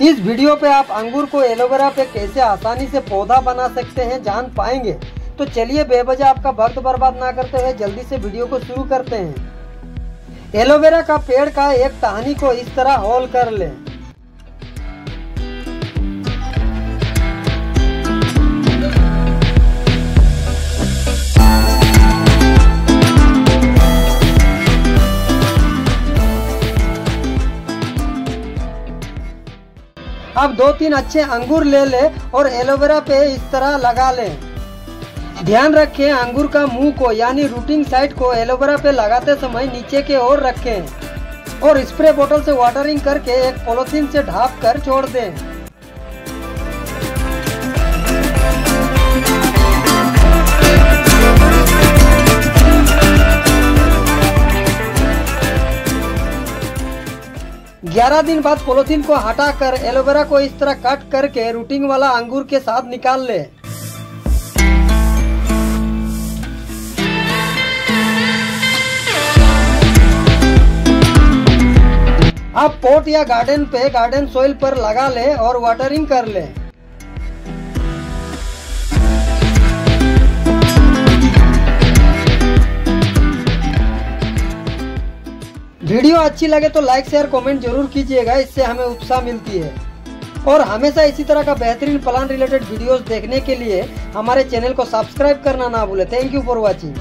इस वीडियो पे आप अंगूर को एलोवेरा पे कैसे आसानी से पौधा बना सकते हैं जान पाएँगे। तो चलिए बेवजह आपका वक्त बर्बाद ना करते हुए जल्दी से वीडियो को शुरू करते हैं। एलोवेरा का पेड़ का एक टहनी को इस तरह होल कर लें। अब दो तीन अच्छे अंगूर ले ले और एलोवेरा पे इस तरह लगा ले। ध्यान रखें, अंगूर का मुँह को, यानी रूटिंग साइड को एलोवेरा पे लगाते समय नीचे के ओर रखें और स्प्रे बोतल से वाटरिंग करके एक पॉलिथीन से ढाप कर छोड़ दें। ग्यारह दिन बाद पोलोथीन को हटाकर एलोवेरा को इस तरह कट करके रूटिंग वाला अंगूर के साथ निकाल ले। आप पोट या गार्डन पे गार्डन सोइल पर लगा ले और वाटरिंग कर ले। वीडियो अच्छी लगे तो लाइक, शेयर, कमेंट ज़रूर कीजिएगा, इससे हमें उत्साह मिलती है। और हमेशा इसी तरह का बेहतरीन प्लान रिलेटेड वीडियोस देखने के लिए हमारे चैनल को सब्सक्राइब करना ना भूले। Thank you for watching